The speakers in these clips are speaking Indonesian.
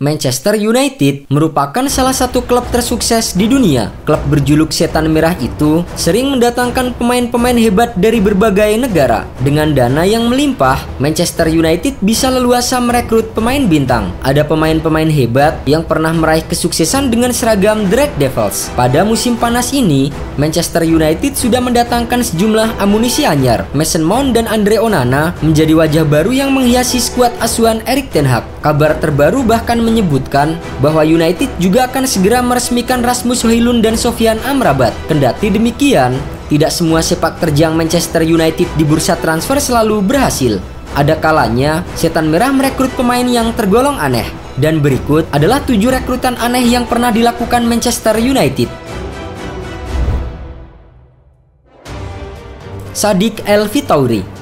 Manchester United merupakan salah satu klub tersukses di dunia. Klub berjuluk Setan Merah itu sering mendatangkan pemain-pemain hebat dari berbagai negara. Dengan dana yang melimpah, Manchester United bisa leluasa merekrut pemain bintang. Ada pemain-pemain hebat yang pernah meraih kesuksesan dengan seragam Red Devils. Pada musim panas ini, Manchester United sudah mendatangkan sejumlah amunisi anyar. Mason Mount dan Andre Onana menjadi wajah baru yang menghiasi skuad asuhan Erik Ten Hag. Kabar terbaru bahkan menyebutkan bahwa United juga akan segera meresmikan Rasmus Højlund dan Sofian Amrabat. Kendati demikian, tidak semua sepak terjang Manchester United di bursa transfer selalu berhasil. Ada kalanya, setan merah merekrut pemain yang tergolong aneh. Dan berikut adalah tujuh rekrutan aneh yang pernah dilakukan Manchester United. Sadik El Vitauri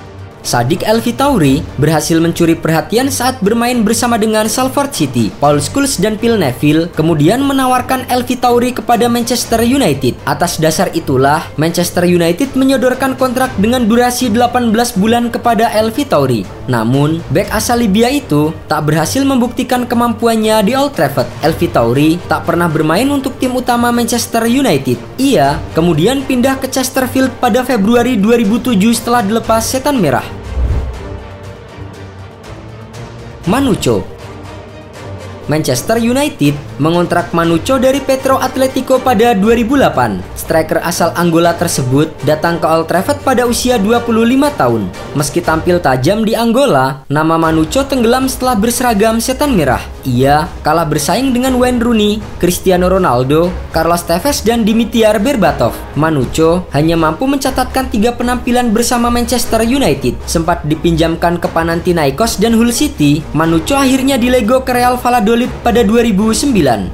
Sadik El Vitauri berhasil mencuri perhatian saat bermain bersama dengan Salford City. Paul Scholes dan Phil Neville kemudian menawarkan El Vitauri kepada Manchester United. Atas dasar itulah, Manchester United menyodorkan kontrak dengan durasi 18 bulan kepada El Vitauri. Namun, bek asal Libya itu tak berhasil membuktikan kemampuannya di Old Trafford. El Vitauri tak pernah bermain untuk tim utama Manchester United. Ia kemudian pindah ke Chesterfield pada Februari 2007 setelah dilepas setan merah. Manucho. Manchester United mengontrak Manucho dari Petro Atletico pada 2008. Striker asal Angola tersebut datang ke Old Trafford pada usia 25 tahun. Meski tampil tajam di Angola, nama Manucho tenggelam setelah berseragam setan merah. Ia kalah bersaing dengan Wayne Rooney, Cristiano Ronaldo, Carlos Tevez, dan Dimitar Berbatov. Manucho hanya mampu mencatatkan tiga penampilan bersama Manchester United. Sempat dipinjamkan ke Panathinaikos dan Hull City, Manucho akhirnya dilego ke Real Valladolid pada 2009.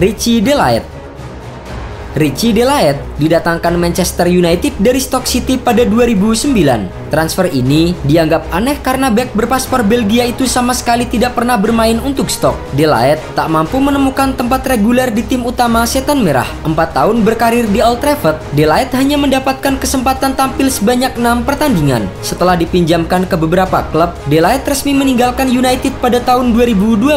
Richie Delight Richie Delight didatangkan Manchester United dari Stoke City pada 2009. Transfer ini dianggap aneh karena back berpaspor Belgia itu sama sekali tidak pernah bermain untuk stok. Delaet tak mampu menemukan tempat reguler di tim utama Setan Merah. Empat tahun berkarir di Old Trafford, Delaet hanya mendapatkan kesempatan tampil sebanyak enam pertandingan. Setelah dipinjamkan ke beberapa klub, Delaet resmi meninggalkan United pada tahun 2012.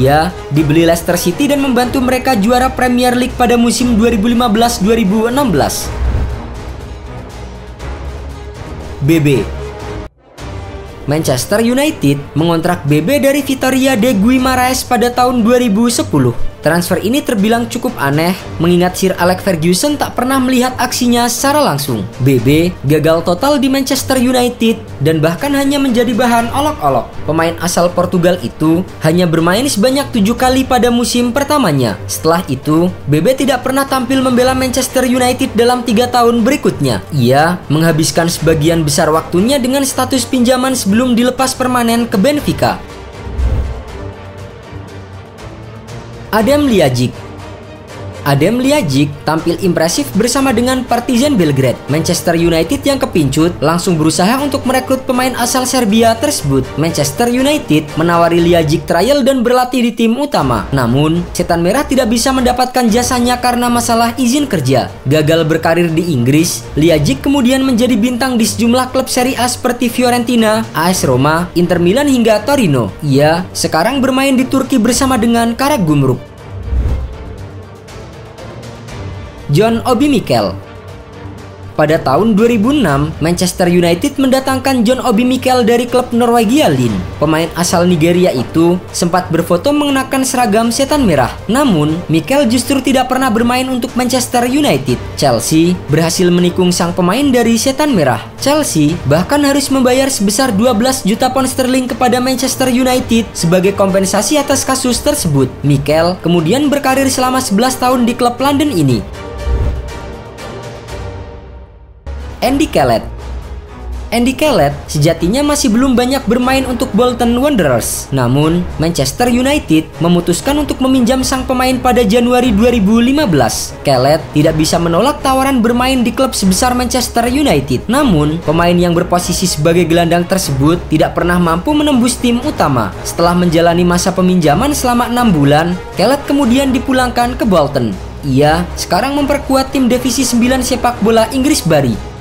Ia dibeli Leicester City dan membantu mereka juara Premier League pada musim 2015-2016. BB Manchester United mengontrak BB dari Vitoria de Guimaraes pada tahun 2010. Transfer ini terbilang cukup aneh mengingat Sir Alex Ferguson tak pernah melihat aksinya secara langsung. BB gagal total di Manchester United dan bahkan hanya menjadi bahan olok-olok. Pemain asal Portugal itu hanya bermain sebanyak tujuh kali pada musim pertamanya. Setelah itu, BB tidak pernah tampil membela Manchester United dalam tiga tahun berikutnya. Ia menghabiskan sebagian besar waktunya dengan status pinjaman sebelum dilepas permanen ke Benfica. Adem Liajic Adem Ljajic tampil impresif bersama dengan Partizan Belgrade. Manchester United yang kepincut langsung berusaha untuk merekrut pemain asal Serbia tersebut. Manchester United menawari Ljajic trial dan berlatih di tim utama. Namun, Setan Merah tidak bisa mendapatkan jasanya karena masalah izin kerja. Gagal berkarir di Inggris, Ljajic kemudian menjadi bintang di sejumlah klub Serie A seperti Fiorentina, AS Roma, Inter Milan hingga Torino. Ia sekarang bermain di Turki bersama dengan Karagümrük. John Obi Mikel. Pada tahun 2006, Manchester United mendatangkan John Obi Mikel dari klub Norwegia Lyn. Pemain asal Nigeria itu sempat berfoto mengenakan seragam setan merah. Namun, Mikel justru tidak pernah bermain untuk Manchester United. Chelsea berhasil menikung sang pemain dari setan merah. Chelsea bahkan harus membayar sebesar 12 juta pound sterling kepada Manchester United sebagai kompensasi atas kasus tersebut. Mikel kemudian berkarir selama 11 tahun di klub London ini. Andy Kellett. Andy Kellett sejatinya masih belum banyak bermain untuk Bolton Wanderers. Namun, Manchester United memutuskan untuk meminjam sang pemain pada Januari 2015. Kellett tidak bisa menolak tawaran bermain di klub sebesar Manchester United. Namun, pemain yang berposisi sebagai gelandang tersebut tidak pernah mampu menembus tim utama. Setelah menjalani masa peminjaman selama enam bulan, Kellett kemudian dipulangkan ke Bolton. Ia sekarang memperkuat tim divisi 9 sepak bola Inggris Bari